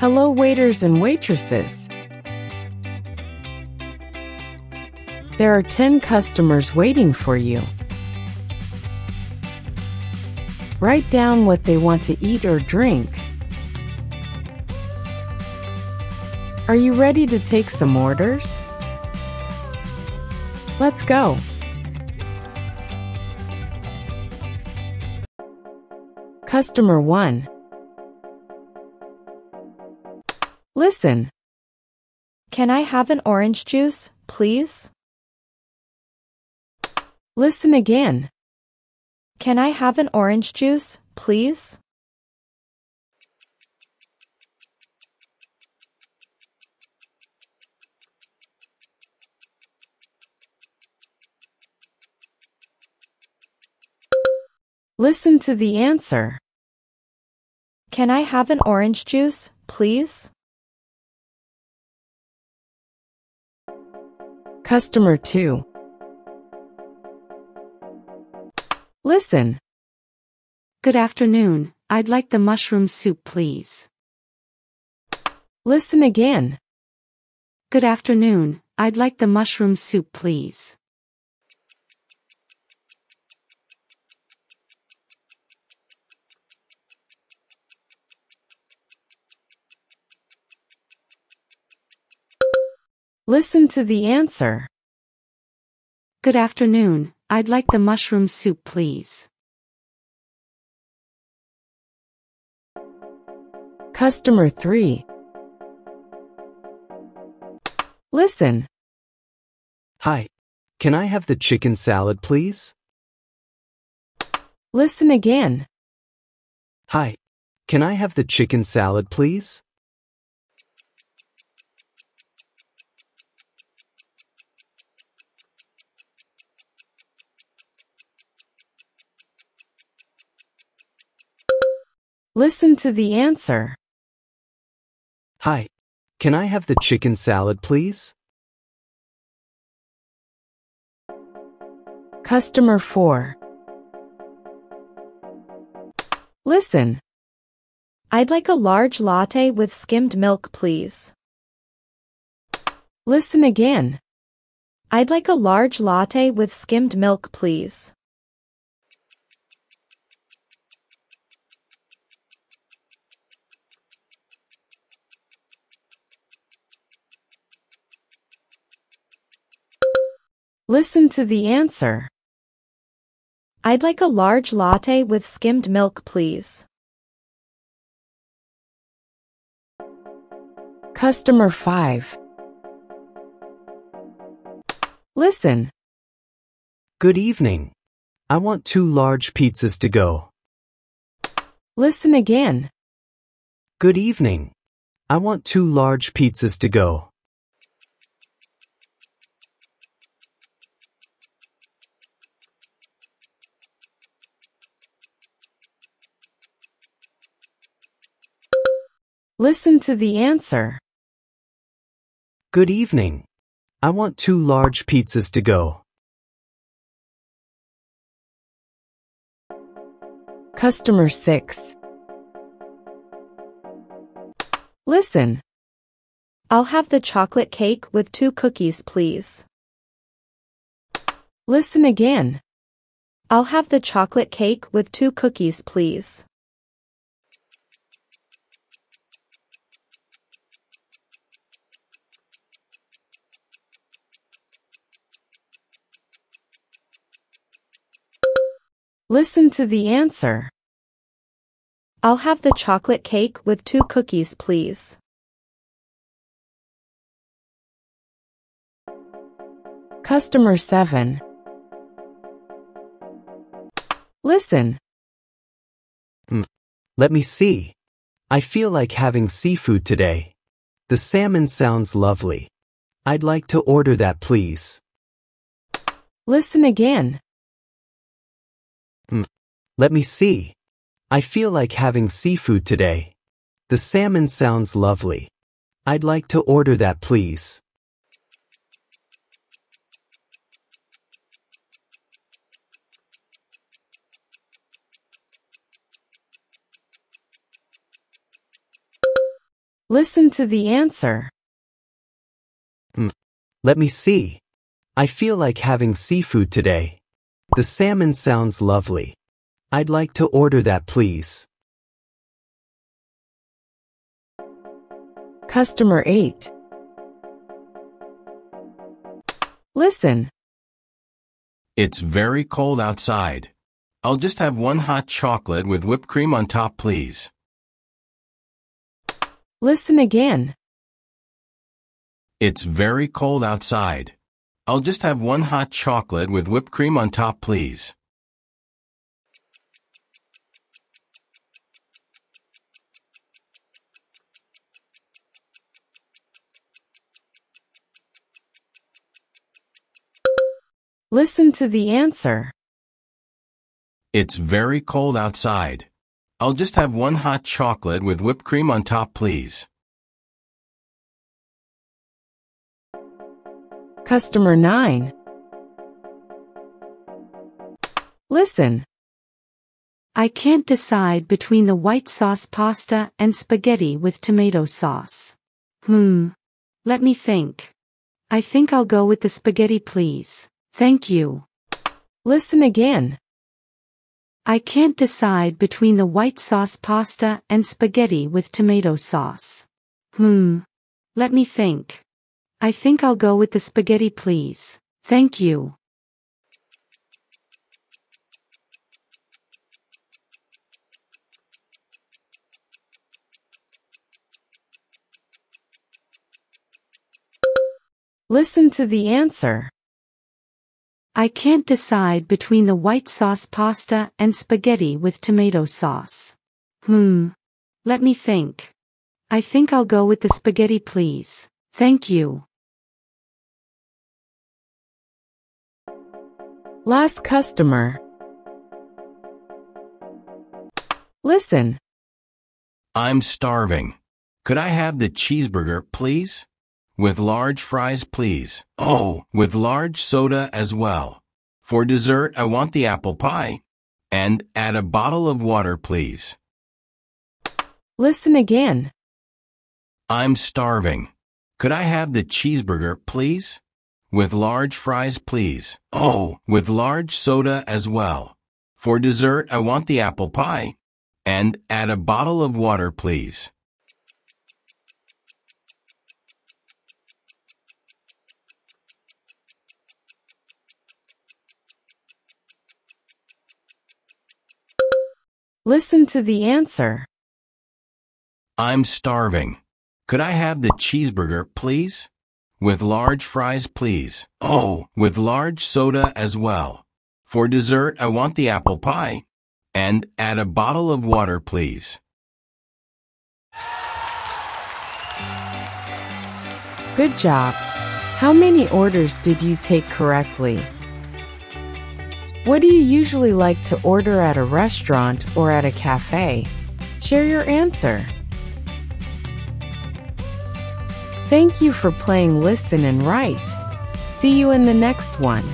Hello, waiters and waitresses. There are 10 customers waiting for you. Write down what they want to eat or drink. Are you ready to take some orders? Let's go. Customer 1 Listen. Can I have an orange juice, please? Listen again. Can I have an orange juice, please? Listen to the answer. Can I have an orange juice, please? Customer 2 Listen. Good afternoon. I'd like the mushroom soup, please. Listen again. Good afternoon. I'd like the mushroom soup, please. Listen to the answer. Good afternoon. I'd like the mushroom soup, please. Customer 3 Listen. Hi. Can I have the chicken salad, please? Listen again. Hi. Can I have the chicken salad, please? Listen to the answer. Hi. Can I have the chicken salad, please? Customer 4 Listen. I'd like a large latte with skimmed milk, please. Listen again. I'd like a large latte with skimmed milk, please. Listen to the answer. I'd like a large latte with skimmed milk, please. Customer 5 Listen. Good evening. I want two large pizzas to go. Listen again. Good evening. I want two large pizzas to go. Listen to the answer. Good evening. I want two large pizzas to go. Customer 6 Listen. I'll have the chocolate cake with two cookies, please. Listen again. I'll have the chocolate cake with two cookies, please. Listen to the answer. I'll have the chocolate cake with two cookies, please. Customer 7 Listen. Let me see. I feel like having seafood today. The salmon sounds lovely. I'd like to order that, please. Listen again. Let me see. I feel like having seafood today. The salmon sounds lovely. I'd like to order that, please. Listen to the answer. Hmm. Let me see. I feel like having seafood today. The salmon sounds lovely. I'd like to order that please. Customer 8. Listen. It's very cold outside. I'll just have one hot chocolate with whipped cream on top, please. Listen again. It's very cold outside. I'll just have one hot chocolate with whipped cream on top, please. Listen to the answer. It's very cold outside. I'll just have one hot chocolate with whipped cream on top, please. Customer 9. Listen. I can't decide between the white sauce pasta and spaghetti with tomato sauce. Hmm. Let me think. I think I'll go with the spaghetti please. Thank you. Listen again. I can't decide between the white sauce pasta and spaghetti with tomato sauce. Hmm. Let me think. I think I'll go with the spaghetti please. Thank you. Listen to the answer. I can't decide between the white sauce pasta and spaghetti with tomato sauce. Hmm. Let me think. I think I'll go with the spaghetti please. Thank you. Last customer. Listen. I'm starving. Could I have the cheeseburger, please? With large fries, please. Oh, with large soda as well. For dessert, I want the apple pie. And add a bottle of water, please. Listen again. I'm starving. Could I have the cheeseburger, please? With large fries, please. Oh, with large soda as well. For dessert, I want the apple pie. And add a bottle of water, please. Listen to the answer. I'm starving. Could I have the cheeseburger, please? With large fries, please. Oh, with large soda as well. For dessert, I want the apple pie. And add a bottle of water, please. Good job. How many orders did you take correctly? What do you usually like to order at a restaurant or at a cafe? Share your answer. Thank you for playing Listen and Write. See you in the next one.